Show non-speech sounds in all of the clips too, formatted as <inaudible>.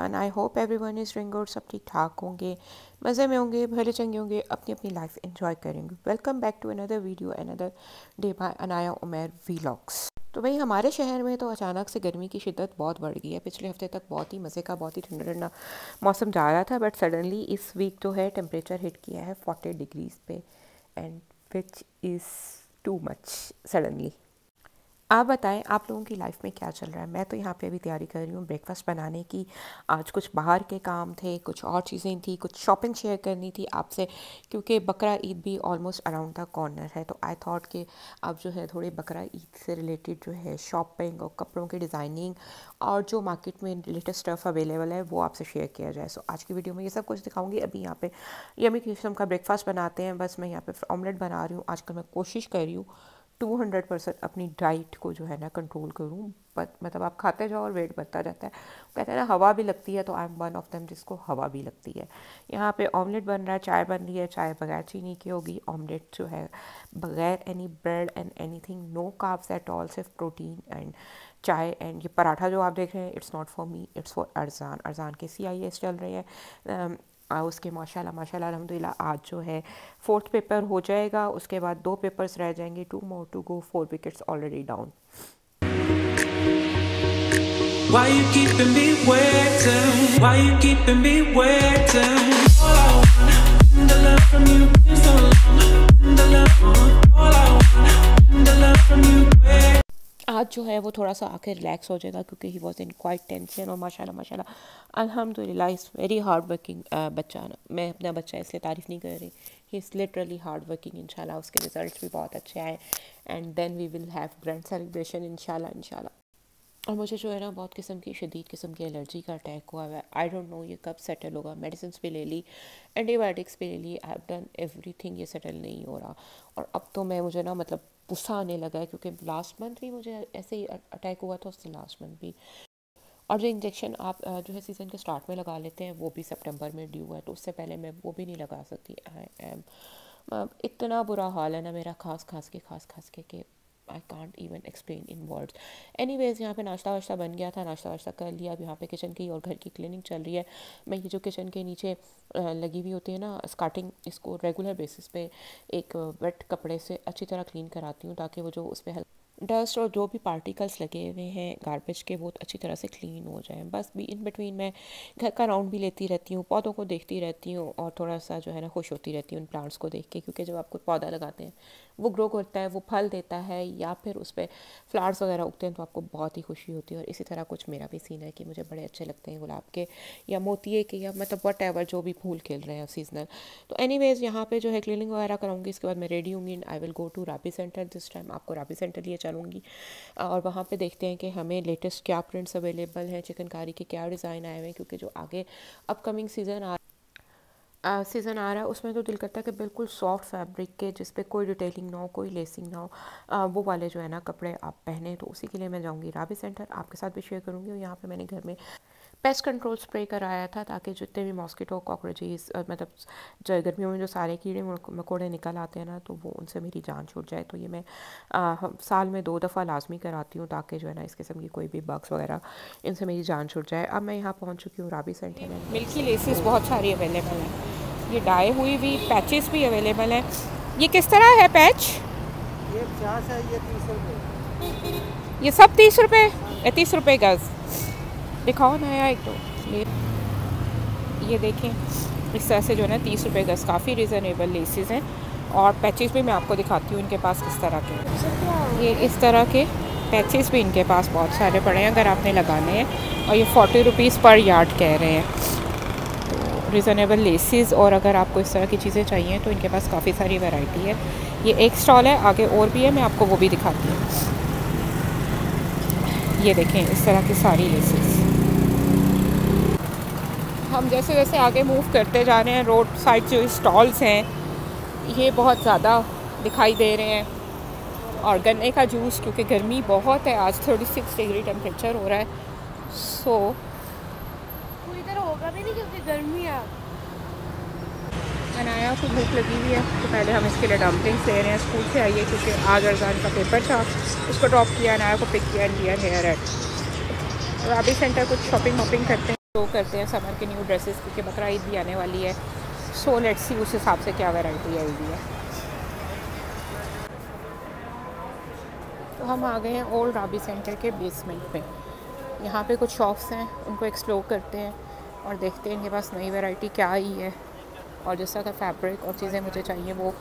Everyone I hope everyone is ring good सब ठीक ठाक होंगे, मज़े में होंगे, भले चंगे होंगे अपनी अपनी लाइफ एंजॉय करेंगे. Welcome back to another video another day by Anaya Umer vlogs तो भाई हमारे शहर में तो अचानक से गर्मी की शिद्दत बहुत बढ़ गई है. पिछले हफ़्ते तक बहुत ही मज़े का, बहुत ही ठंडा ठंडा मौसम जा रहा था बट सडनली इस वीक जो है टेम्परेचर हिट किया है फोर्टी डिग्रीज़ पे and which is too much suddenly आप बताएँ, आप लोगों की लाइफ में क्या चल रहा है? मैं तो यहाँ पे अभी तैयारी कर रही हूँ ब्रेकफास्ट बनाने की। आज कुछ बाहर के काम थे, कुछ और चीज़ें थी, कुछ शॉपिंग शेयर करनी थी आपसे, क्योंकि बकरा ईद भी ऑलमोस्ट अराउंड द कॉर्नर है। तो आई थॉट कि अब जो है थोड़े बकरा ईद से रिलेटेड जो है शॉपिंग और कपड़ों की डिज़ाइनिंग और जो मार्केट में लेटेस्ट स्टफ़ अवेलेबल है, वो आपसे शेयर किया जाए। सो आज की वीडियो में ये सब कुछ दिखाऊँगी। अभी यहाँ पे यमी किस्म का ब्रेकफास्ट बनाते हैं। बस मैं यहाँ पे ऑमलेट बना रही हूँ। आजकल मैं कोशिश कर रही हूँ टू हंड्रेड परसेंट अपनी डाइट को जो है ना कंट्रोल करूँ। बट मतलब आप खाते जाओ और वेट बढ़ता जाता है। कहते हैं ना, हवा भी लगती है तो I am one of them जिसको हवा भी लगती है। यहाँ पे ऑमलेट बन रहा है, चाय बन रही है, चाय बगैर चीनी की होगी। ऑमलेट जो है, बगैर any bread and anything no carbs at all सिर्फ़ प्रोटीन एंड चाय एंड ये पराठा जो आप देख रहे हैं it's not for me it's for Arjan. Arjan के सी आई एस चल रहे हैं। उसके माशाल्लाह माशाल्लाह, अल्हम्दुलिल्लाह, आज जो है, फोर्थ पेपर हो जाएगा, उसके बाद दो पेपर्स रह जाएँगे two more to go four wickets already down Why you keeping me waiting? Why you keeping me waiting? आज जो है वो थोड़ा सा आके रिलैक्स हो जाएगा क्योंकि he was in quite tension और माशाल्लाह माशाल्लाह। अल्हम्दुलिल्लाह इज़ वेरी हार्ड वर्किंग बच्चा मैं अपना बच्चा इसलिए तारीफ़ नहीं कर रही। He is literally hard working इंशाल्लाह, उसके रिज़ल्ट भी बहुत अच्छे आए। And then we will have grand celebration इंशाल्लाह इंशाल्लाह। और मुझे जो है ना, बहुत किस्म की शदीद किस्म की एलर्जी का अटैक हुआ है। आई डोंट नो ये कब सेटल होगा। मेडिसिन भी ले ली एंटीबायोटिक्स भी ले ली। आई हैव डन एवरीथिंग ये सेटल नहीं हो रहा। और अब तो मैं, मुझे ना मतलब गुस्सा आने लगा है क्योंकि लास्ट मंथ भी मुझे ऐसे ही अटैक हुआ था, उससे लास्ट मंथ भी। और जो इंजेक्शन आप जो है सीज़न के स्टार्ट में लगा लेते हैं, वो भी सितंबर में ड्यू है तो उससे पहले मैं वो भी नहीं लगा सकती। आई एम इतना बुरा हाल है ना मेरा, खास खास के, खास खास के, कि I can't even explain in words anyways यहाँ पर नाश्ता वाश्ता बन गया था, नाश्ता वाश्ता कर लिया। अब यहाँ पे किचन की और घर की क्लिनिंग चल रही है। मैं ये जो किचन के नीचे लगी हुई होती है ना स्कार्टिंग इसको रेगुलर बेसिस पे एक वेट कपड़े से अच्छी तरह क्लीन कराती हूँ ताकि वो जो उस पर डस्ट और जो भी पार्टिकल्स लगे हुए हैं गार्बेज के बहुत अच्छी तरह से क्लीन हो जाएँ। बस भी इन बिटवीन मैं घर का राउंड भी लेती रहती हूँ, पौधों को देखती रहती हूँ और थोड़ा सा जो है ना खुश होती रहती हूँ उन प्लांट्स को देख के, क्योंकि जब आप कोई पौधा लगाते हैं वो ग्रो करता है, वो फल देता है या फिर उस पर फ्लावर्स वगैरह उगते हैं तो आपको बहुत ही खुशी होती है। और इसी तरह कुछ मेरा भी सीन है कि मुझे बड़े अच्छे लगते हैं गुलाब के या मोतिये के या मतलब वट एवर जो भी फूल खिल रहे हैं सीजनल तो एनी वेज़ यहाँ पर जो है क्लिनिंग वगैरह कराऊँगी, इसके बाद मैं रेडी होंगी I will go to Rabi centre this time आपको राबी सेंटर लिए चलूँगी। और वहाँ पर देखते हैं कि हमें लेटेस्ट क्या प्रिंट्स अवेलेबल हैं चिकनकारी के क्या डिज़ाइन आए हुए हैं, क्योंकि जो आगे अपकमिंग सीज़न आ सीज़न आ रहा है उसमें तो दिल करता है कि बिल्कुल सॉफ्ट फैब्रिक के जिस पे कोई डिटेलिंग ना हो कोई लेसिंग ना हो वो वाले जो है ना कपड़े आप पहने तो उसी के लिए मैं जाऊँगी राबी सेंटर आपके साथ भी शेयर करूँगी और यहाँ पर मैंने घर में पेस्ट कंट्रोल स्प्रे कराया था ताकि जितने भी मॉस्किटो कॉकरोचेस मतलब जो गर्मियों में जो सारे कीड़े मकोड़े निकल आते हैं ना तो वो उनसे मेरी जान छूट जाए तो ये मैं आ, साल में दो दफ़ा लाजमी कराती हूँ ताकि जो है ना इस किस्म की कोई भी बग्स वगैरह इनसे मेरी जान छूट जाए। अब मैं यहाँ पहुँच चुकी हूँ राबी सेंटर में। मिल्की लेसिस बहुत सारी अवेलेबल हैं। ये डाई हुई भी पैचेस भी अवेलेबल हैं। ये किस तरह है पैच ये पचास है ये तीस रुपये ये सब तीस रुपये तीस रुपये गज़ दिखाओ नया एक तो ये ये देखें। इस तरह से जो है ना तीस रुपये गज़ काफ़ी रिज़नेबल लेसेस हैं। और पैचेस भी मैं आपको दिखाती हूँ इनके पास किस तरह के। ये इस तरह के पैचेस भी इनके पास बहुत सारे पड़े हैं अगर आपने लगाने हैं। और ये फोर्टी रुपीज़ पर यार्ड कह रहे हैं। रिज़नेबल लेसेस और अगर आपको इस तरह की चीज़ें चाहिए तो इनके पास काफ़ी सारी वैरायटी है। ये एक स्टॉल है, आगे और भी है, मैं आपको वो भी दिखाती हूँ। ये देखें, इस तरह की सारी लेसेस हम जैसे जैसे आगे मूव करते जा रहे हैं रोड साइड जो स्टॉल्स हैं, ये बहुत ज़्यादा दिखाई दे रहे हैं। और गन्ने का जूस क्योंकि गर्मी बहुत है, आज थर्टी सिक्स डिग्री टेम्परेचर हो रहा है। सो तरह होगा भी नहीं क्योंकि गर्मी है। अनाया को भूख लगी हुई है। तो पहले हम इसके लिए डम्पलिंग्स दे रहे हैं। स्कूल से आइए क्योंकि आज अरजान का पेपर था। उसको ड्रॉप किया अनाया को पिक किया एंड हेयर एड तो अभी सेंटर कुछ शॉपिंग वॉपिंग करते हैं। एक्सप्लोर करते हैं समर के न्यू ड्रेसेस क्योंकि बकरा ईद भी आने वाली है। सो लेट्स सी उस हिसाब से क्या वैरायटी हुई है। तो हम आ गए हैं ओल्ड राबी सेंटर के बेसमेंट में यहाँ पे कुछ शॉप्स हैं उनको एक्सप्लोर करते हैं। और देखते हैं इनके पास नई वैरायटी क्या आई है। और जिस तरह का फैब्रिक और चीज़ें मुझे चाहिए वो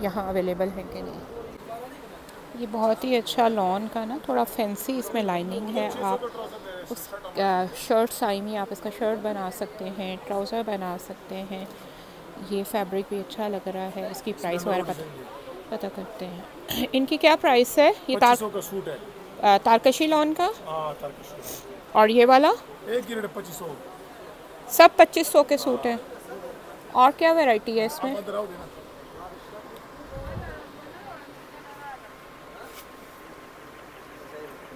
यहाँ अवेलेबल है कि नहीं। ये बहुत ही अच्छा लॉन का ना थोड़ा फैंसी इसमें लाइनिंग है। आप उस शर्ट आई में आप इसका शर्ट बना सकते हैं ट्राउज़र बना सकते हैं। ये फैब्रिक भी अच्छा लग रहा है। इसकी प्राइस वगैरह पता पता करते हैं। <clears throat> इनकी क्या प्राइस है? ये तार का सूट है। तारकशी लॉन का? हाँ तारकश और ये वाला? एक सब पच्चीस सौ के सूट हैं। और क्या वैरायटी है इसमें?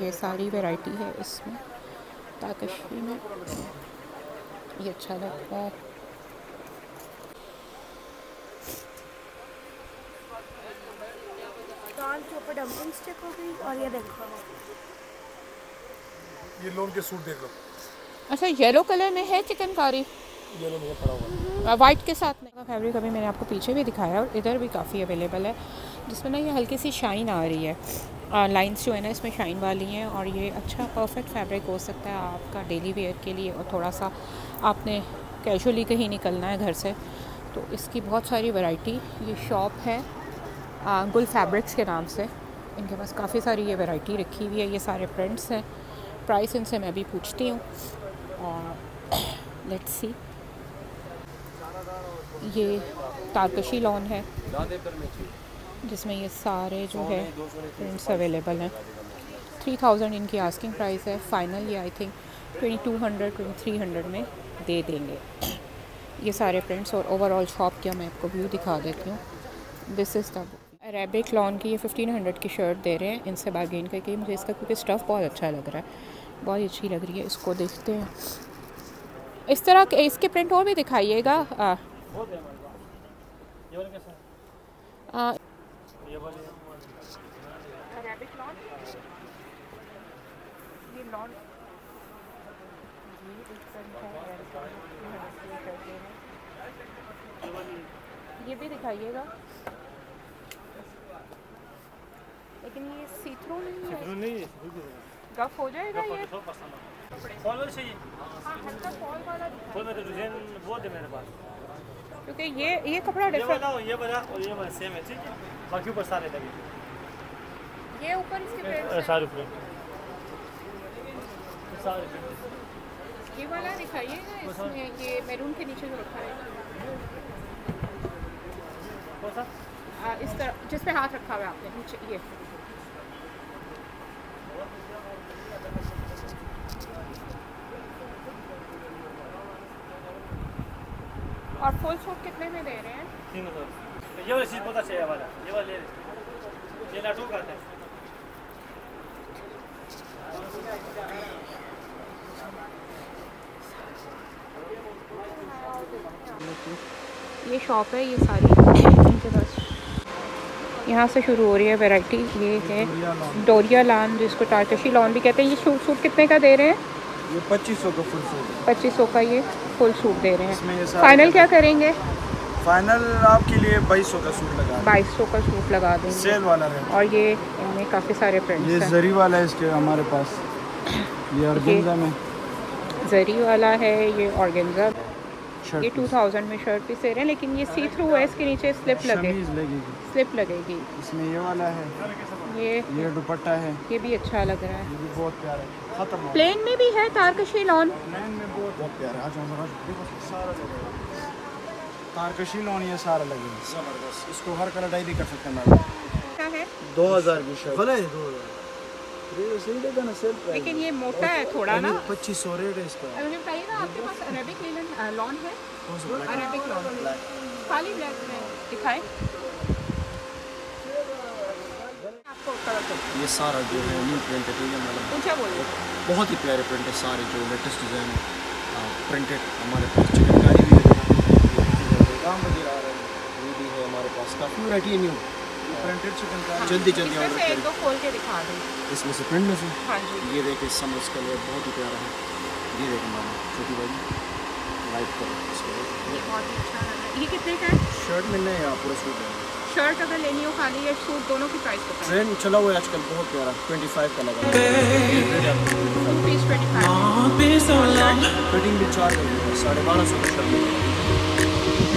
ये सारी वैरायटी है इसमें। ताकशी में। ये अच्छा लगता है। दाल के ऊपर डम्पलिंग स्टिक हो गई और ये देखो। ये लोन के सूट देख लो। अच्छा येलो कलर में है चिकनकारी ये में पड़ा हुआ। वाइट के साथ में? फैब्रिक अभी मैंने आपको पीछे भी दिखाया और इधर भी काफ़ी अवेलेबल है। जिसमें ना ये हल्की सी शाइन आ रही है। लाइंस जो है ना इसमें शाइन वाली हैं और ये अच्छा परफेक्ट फैब्रिक हो सकता है आपका डेली वेयर के लिए और थोड़ा सा आपने कैजुअली कहीं निकलना है घर से। तो इसकी बहुत सारी वैरायटी ये शॉप है आ, गुल फैब्रिक्स के नाम से। इनके पास काफ़ी सारी ये वैरायटी रखी हुई है ये सारे प्रिंट्स हैं। प्राइस इनसे मैं भी पूछती हूँ। और लेट्स सी ये तारकशी लॉन है, जिसमें ये सारे जो है प्रिंट्स अवेलेबल हैं। थ्री थाउज़ेंड इनकी आस्किंग प्राइस है। फाइनल ये I think twenty two hundred twenty three hundred में दे देंगे। ये सारे प्रिंट्स और ओवरऑल शॉप का मैं आपको व्यू दिखा देती हूँ। This is the Arabic lawn की ये फिफ्टीन हंड्रेड की शर्ट दे रहे हैं। इनसे बार्गेन करके मुझे इसका क्योंकि स्टफ़ बहुत अच्छा लग रहा है। बहुत अच्छी लग रही है, इसको देखते हैं। इस तरह के, इसके प्रिंट और भी दिखाइएगा। ये भी दिखाइएगा। लेकिन ये सी थ्रू नहीं है गफ हो जाएगा ये। फॉल चाहिए हाँ। हल्का फॉल वाला फॉल में तो डिज़ाइन बहुत है मेरे पास। क्योंकि ये ये कपड़ा डिफरेंट वाला ये वाला और ये सेम है ठीक है? बाकी ऊपर सारे लगे। ये ऊपर इसके हैं। सारे प्रिंट सारे print। ये वाला दिखाइएगा इसमें ये मैरून के नीचे जो रखा है। कौन सा? इस तरह जिस पे हाथ रखा हुआ है आपने नीचे ये। और फुल सूट कितने में दे रहे हैं? तीन हज़ार। ये वाली चीज़ बहुत अच्छा है ये वाला। ये वाला ले ले। ये लाटू का है। ये शॉप है ये सारी इनके पास यहाँ से शुरू हो रही है वैरायटी ये है। डोरिया लॉन जिसको टारकशी लॉन भी कहते हैं। ये सूट सूट कितने का दे रहे हैं? ये पच्चीस सौ का फुल सूट पच्चीस सौ का ये फुल सूट दे रहे हैं। फाइनल क्या करेंगे? फाइनल आपके लिए बाईस सौ का सूट लगा बाईस सौ का सूट लगा देंगे। सेल वाला रहे और ये इनमें काफ़ी सारे ये प्रिंट्स हैं। जरी वाला है इसके हमारे पास। ये अर्गेंजा में। जरी वाला है ये ऑर्गेन्जा ये टू थाउज़ेंड में शर्ट पीस दे रहे हैं लेकिन ये सी थ्रू है इसके नीचे स्लिप लगेगी। स्लिप लगेगी। इसमें ये वाला है। ये ये दुपट्टा है। ये भी अच्छा लग रहा है। ये भी बहुत प्यारा है। खत्म प्लेन में भी है तारकशी लॉन प्लेन में बहुत बहुत प्यारा है। आ जाओ देखो सारा लगेगा तारकशी लॉन ये सारा लगेगा ज़बरदस्त। इसको हर कलर डाई भी कर सकते हैं मैडम क्या है? दो हज़ार की शर्ट भले दो हज़ार। लेकिन ये मोटा है थोड़ा ना। पच्चीस सौ रेट है इसका। मुझे बताइएगा आपके पास अरेबिक लीलन लॉन है? अरेबिक लॉन खाली ब्लैक में दिखाए। तो ये सारा जो है न्यू प्रिंट है ठीक है? मैडम बहुत ही प्यारे प्रिंट है सारे जो लेटेस्ट डिज़ाइन प्रिंटेड हमारे पास चिकनकारी भी है। काम वगैरह आ रहे हैं। ये भी है हमारे पास। काफ़ी वैरायटी है न्यू प्रिंटेड चिकन का जल्दी जल्दी ऑर्डर से एक करें दो खोल के दिखा दें। इसमें से प्रिंट में से? हाँ जी। ये देखिए समर्स कलर बहुत ही प्यारा है। ये देखो मैम छोटी वाली लाइट कलर ये बहुत ही अच्छा लग रहा है। ये कितने का है? शर्ट मिलने हैं यहाँ पूरा सूट है। शर्ट अगर लेनी हो खाली या सूट दोनों की प्राइस बताएँ ट्रेंड चला हुआ है आजकल बहुत प्यारा। ट्वेंटी फाइव का लगा। So long. कटिंग भी चार्ज है साढ़े बारह सौ का shirt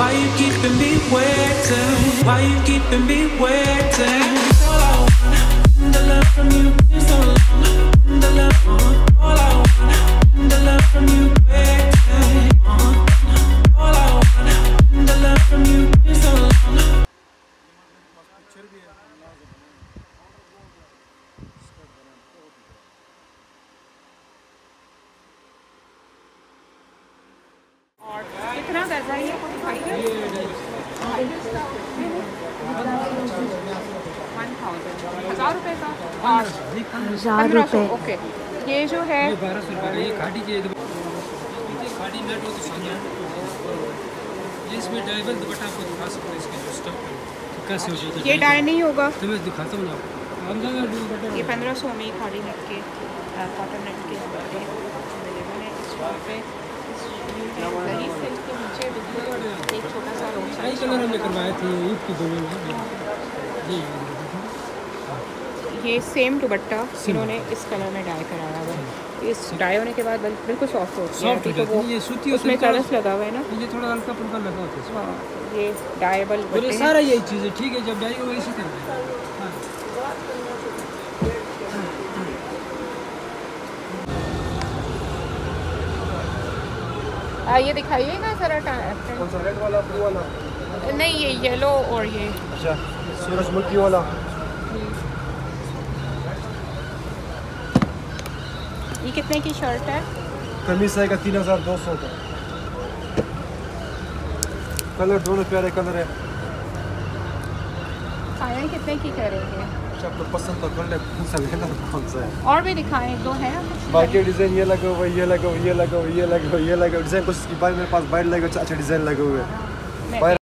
Why you keeping me waiting? Why you keeping me waiting? All I want, the love from you been so long. The love, हज़ार रुपये का हज़ार रुपए ओके ये जो है बारह सौ रुपये ये खाटी के खाटी नेट होती शानदार इसमें डाइबल दुपट्टा आपको दिखा सकते हैं इसके जो स्टफ़ कैसे हो जाता ये डाई नहीं होगा तो मैं दिखाता हूँ आपको ये पंद्रह सौ में ही खाली नेट के कॉटन नेट के अवेलेबल है इस पे कई कलर हमने करवाए थे ईद की दोनों में ये सेम दुपट्टा इन्होंने इस कलर में डाई कराया हुआ है। इस डाई होने के बाद बिल्कुल सॉफ्ट है हो अभी तो वो है। ये सूती उसमें है कलर्स लगा हुआ है ना। ये थोड़ा हल्का फुल्का लगा होता है। हाँ ये डायबल बोले सारा यही चीज़ है ठीक है जब जाएगी वो इसी तरह। आ, ये ज़रा कौन सा रेड वाला वाला। नहीं ये येलो और ये। अच्छा सूरजमुखी वाला। ये कितने की शर्ट है? कमीज आएगा तीन हज़ार दो सौ का। कलर दोनों प्यारे कलर है। फाइनल कितने की करेंगे अच्छा आपको पसंद तो कर ले कौन लेना कौन सा है और भी दिखाएँ दो है बाकी डिज़ाइन ये लगा हुआ ये लगा हुआ ये लगा हुआ ये लगा हुआ ये लगा हुआ डिज़ाइन कुछ इसकी मेरे पास बाइट लगे हुए अच्छा डिज़ाइन लगे हुए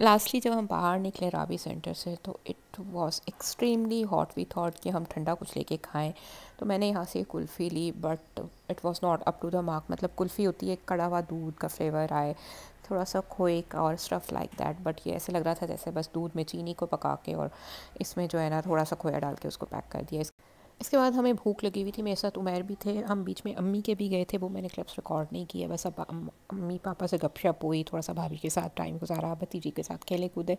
लास्टली जब हम बाहर निकले रावी सेंटर से तो it was extremely hot we thought कि हम ठंडा कुछ लेके खाएँ। तो मैंने यहाँ से कुल्फ़ी ली but it was not up to the mark मतलब कुल्फ़ी होती है, कड़ा हुआ दूध का फ्लेवर आए थोड़ा सा खोए का और स्टफ़ लाइक दैट बट ये ऐसे लग रहा था जैसे बस दूध में चीनी को पका के और इसमें जो है ना थोड़ा सा खोया डाल के उसको पैक कर दिया। इसके बाद हमें भूख लगी हुई थी, मेरे साथ उमैर भी थे, हम बीच में अम्मी के भी गए थे, वो मैंने क्लिप्स रिकॉर्ड नहीं किए, बस अब अम्मी पापा से गपशप हुई थोड़ा सा भाभी के साथ टाइम गुजारा, भतीजी के साथ खेले कूदे।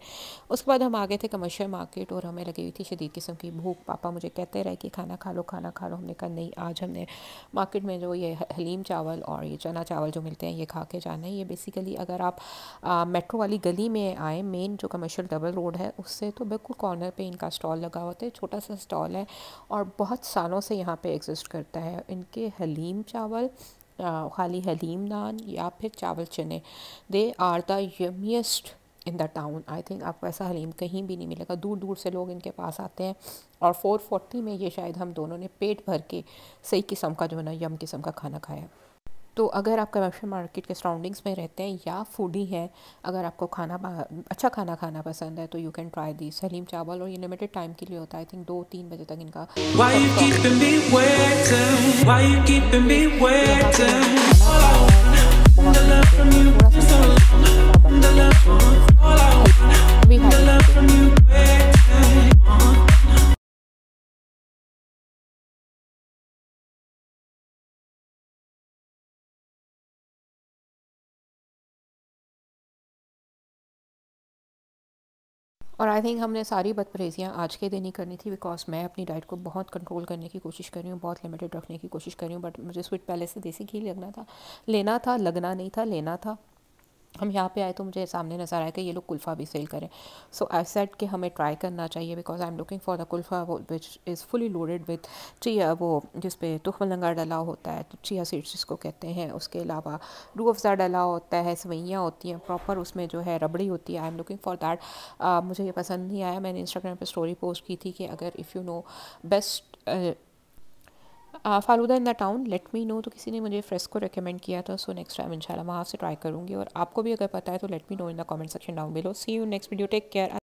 उसके बाद हम आ गए थे कमर्शियल मार्केट और हमें लगी हुई थी शदीद किस्म की भूख। पापा मुझे कहते रहे कि खाना खा लो, खाना खा लो। हमने कहा, नहीं, आज हमने मार्केट में जो ये हलीम चावल और ये चना चावल जो मिलते हैं, ये खा के जाना है। ये बेसिकली अगर आप मेट्रो वाली गली में आए मेन जो कमर्शियल डबल रोड है, उससे तो बिल्कुल कॉर्नर पर इनका स्टॉल लगा होता है छोटा सा स्टॉल है और बहुत सालों से यहाँ पे एग्जिस्ट करता है। इनके हलीम चावल खाली हलीम नान या फिर चावल चने they are the yummiest in the town I think आपको ऐसा हलीम कहीं भी नहीं मिलेगा। दूर दूर से लोग इनके पास आते हैं और फोर फोर्टी में ये शायद हम दोनों ने पेट भर के सही किस्म का जो है ना, यम किस्म का खाना खाया। तो अगर आप कमर्शियल मार्केट के सराउंडिंग्स में रहते हैं या फूडी हैं अगर आपको खाना अच्छा खाना खाना पसंद है तो you can try the Saleem chawal और ये लिमिटेड टाइम के लिए होता है आई थिंक दो तीन बजे तक इनका और आई थिंक हमने सारी बदपरहेजियाँ आज के दिन ही करनी थी बिकॉज़ मैं अपनी डाइट को बहुत कंट्रोल करने की कोशिश कर रही हूँ, बहुत लिमिटेड रखने की कोशिश कर रही हूँ बट मुझे स्वीट पहले से देसी घी लगना था। लेना था, लगना नहीं था, लेना था। हम यहाँ पे आए तो मुझे सामने नज़र आया कि ये लोग कुल्फ़ा भी सेल करें। सो आई सेट कि हमें ट्राई करना चाहिए because I am looking for the kulfa which is fully loaded with chia वो जिस पे तुखम लंगा डला होता है तो चिया सीड्स जिसको कहते हैं, उसके अलावा रू अफ़ज़ा डला होता है, सवैयाँ होती हैं प्रॉपर उसमें जो है रबड़ी होती है I am looking for that मुझे ये पसंद नहीं आया, मैंने इंस्टाग्राम पर स्टोरी पोस्ट की थी कि अगर if you know best falooda in the town let me know तो किसी ने मुझे फ्रेस्को रिकमेंड किया था सो नेक्स्ट टाइम इंशाल्लाह वहाँ से ट्राई करूँगी, और आपको भी अगर पता है तो let me know in the comment section down below see you next video take care